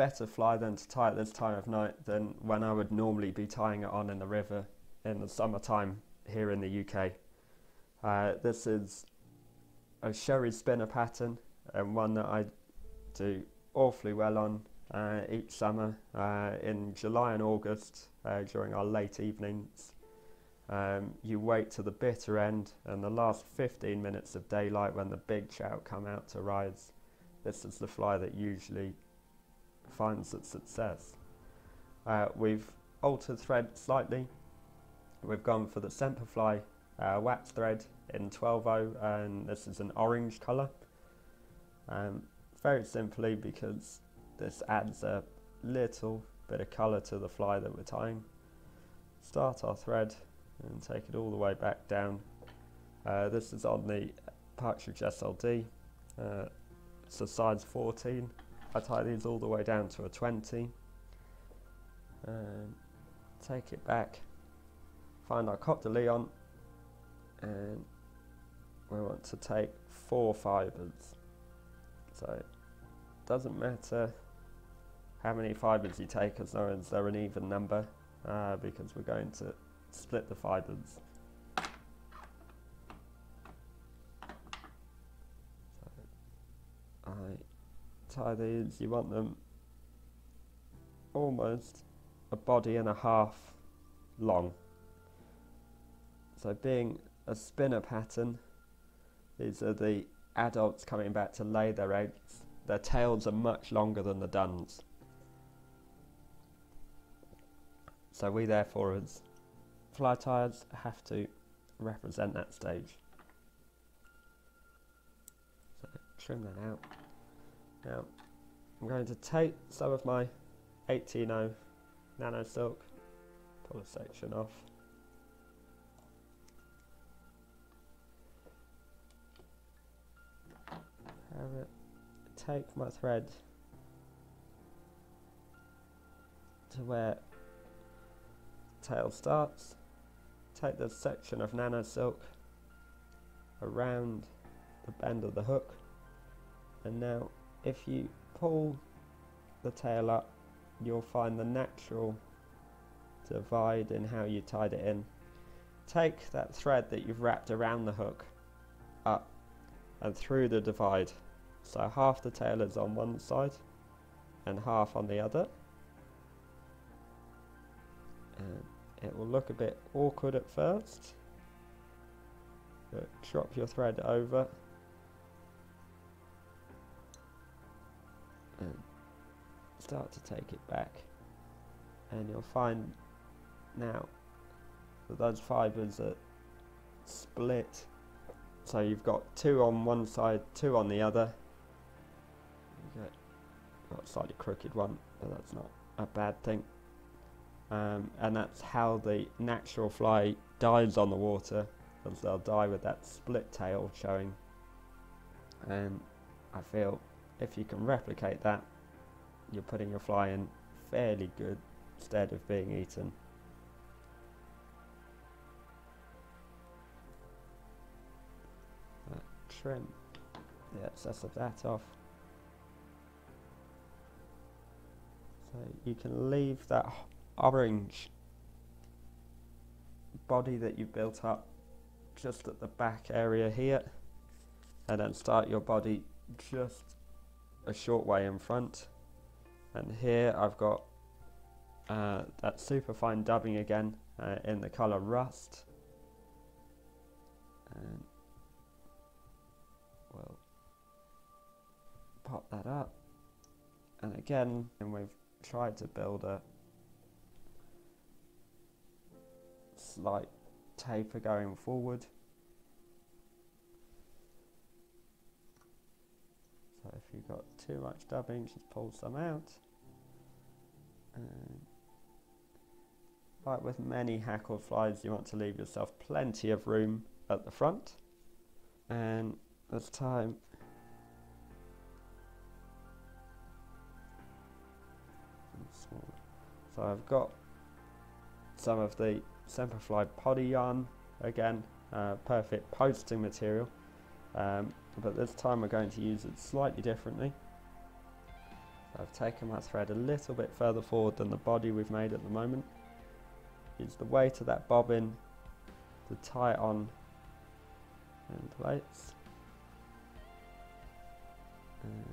better fly than to tie at this time of night than when I would normally be tying it on in the river in the summertime here in the UK. Uh, this is a sherry spinner pattern and one that I do awfully well on uh, each summer uh, in July and August uh, during our late evenings. Um, you wait to the bitter end and the last 15 minutes of daylight when the big trout come out to rise. This is the fly that usually finds its success. Uh, we've altered thread slightly. We've gone for the Semperfli uh, wax thread in 12.0 and this is an orange colour. Um, very simply because this adds a little bit of colour to the fly that we're tying. Start our thread and take it all the way back down. Uh, this is on the Partridge SLD. Uh, it's a size 14. I tie these all the way down to a 20. And take it back. Find our Coq de Leon and we want to take four fibres. So it doesn't matter how many fibres you take as long as they're an even number uh, because we're going to split the fibres. Tie these, you want them almost a body and a half long. So being a spinner pattern, these are the adults coming back to lay their eggs. Their tails are much longer than the duns. So we therefore as fly tyers have to represent that stage. So trim that out. Now I'm going to take some of my 180 nano silk, pull a section off. Have it, take my thread to where tail starts, take the section of nano silk around the bend of the hook. And now if you pull the tail up you'll find the natural divide in how you tied it in. Take that thread that you've wrapped around the hook up and through the divide. So half the tail is on one side and half on the other. And it will look a bit awkward at first. But drop your thread over start to take it back. And you'll find now that those fibres are split. So you've got two on one side two on the other. You got a slightly crooked one but that's not a bad thing. Um, and that's how the natural fly dives on the water as they'll die with that split tail showing. And I feel if you can replicate that you're putting your fly in fairly good stead of being eaten. Uh, trim the excess of that off. So you can leave that orange body that you built up just at the back area here and then start your body just a short way in front and here I've got uh, that super fine dubbing again uh, in the color rust. And we'll pop that up. And again and we've tried to build a slight taper going forward. So if you've got too much dubbing, just pull some out. Like with many hackled flies, you want to leave yourself plenty of room at the front. And this time, so I've got some of the Semperfli poly yarn again, uh, perfect posting material. Um, but this time we're going to use it slightly differently. I've taken my thread a little bit further forward than the body we've made at the moment. Use the weight of that bobbin to tie it on in place. And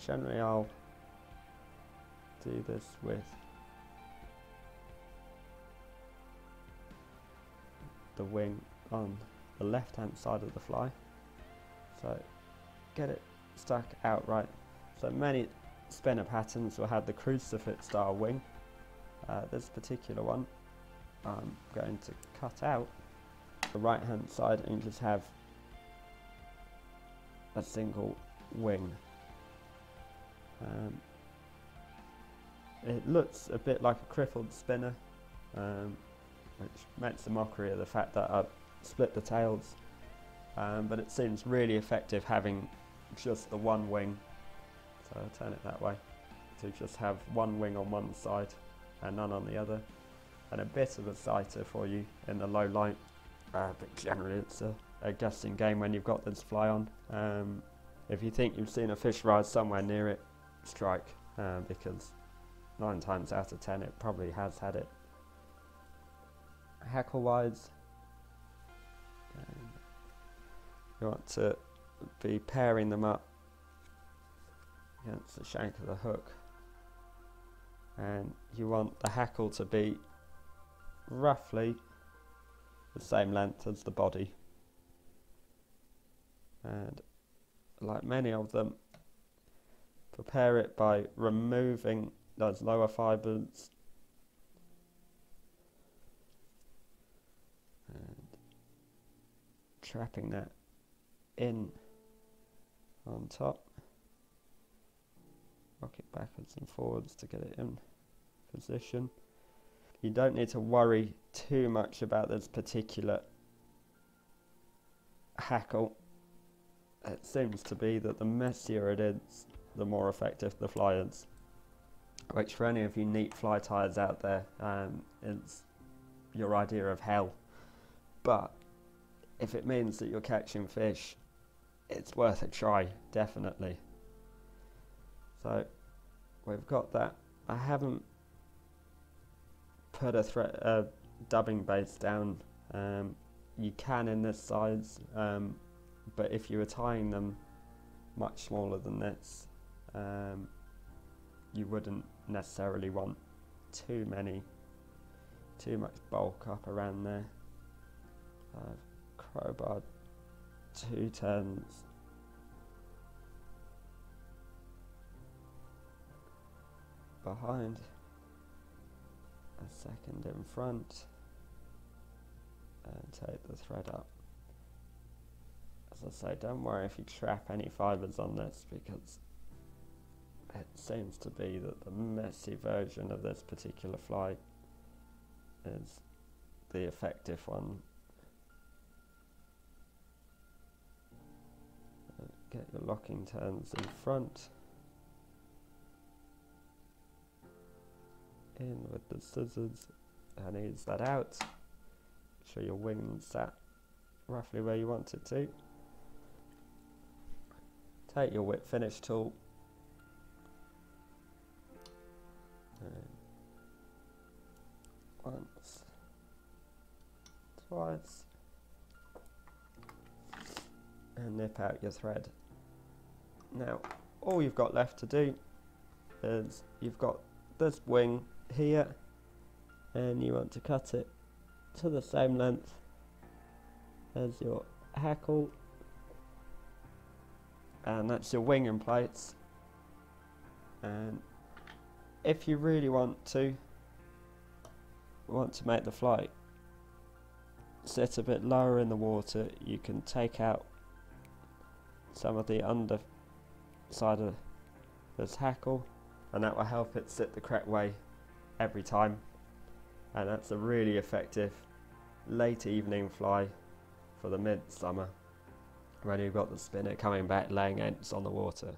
generally I'll do this with the wing on the left hand side of the fly. So get it stuck out right. So many spinner patterns will have the crucifix style wing. Uh, this particular one I'm going to cut out the right hand side and just have a single wing. Um, it looks a bit like a crippled spinner, um, which makes a mockery of the fact that I've split the tails, um, but it seems really effective having just the one wing, so I'll turn it that way, to just have one wing on one side and none on the other, and a bit of a sighter for you in the low light, uh, but generally it's a, a, guessing game when you've got this fly on. Um, if you think you've seen a fish rise somewhere near it, strike, uh, because nine times out of ten it probably has had it. Hackle wise, um, you want to be pairing them up against the shank of the hook. And you want the hackle to be roughly the same length as the body. And like many of them prepare it by removing those lower fibres and trapping that in on top rock it backwards and forwards to get it in position. You don't need to worry too much about this particular hackle. It seems to be that the messier it is the more effective the fly is. Which for any of you neat fly tyers out there um, is your idea of hell. But if it means that you're catching fish it's worth a try definitely so we've got that. I haven't put a, a dubbing base down. Um, you can in this size um, but if you were tying them much smaller than this um, you wouldn't necessarily want too many too much bulk up around there. I've crowbar two turns behind a second in front and take the thread up as I say don't worry if you trap any fibres on this because it seems to be that the messy version of this particular fly is the effective one. Uh, get your locking turns in front. In with the scissors and ease that out. Show your wings sat roughly where you want it to. Take your whip finish tool um, once, twice, and nip out your thread. Now, all you've got left to do is you've got this wing here, and you want to cut it to the same length as your hackle, and that's your wing and plates. And if you really want to, want to make the flight sit a bit lower in the water, you can take out some of the under side of this hackle and that will help it sit the correct way every time and that's a really effective late evening fly for the midsummer when you've got the spinner coming back laying eggs on the water.